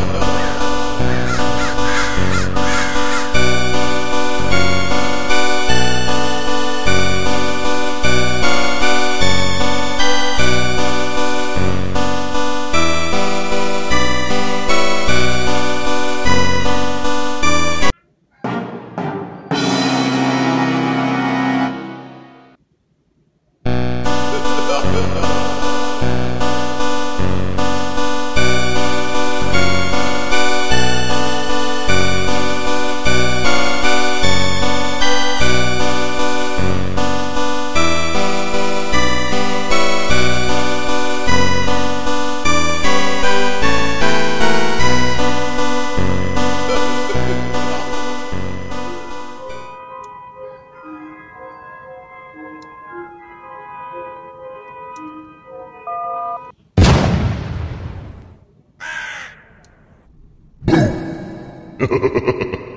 love. Ha ha ha ha.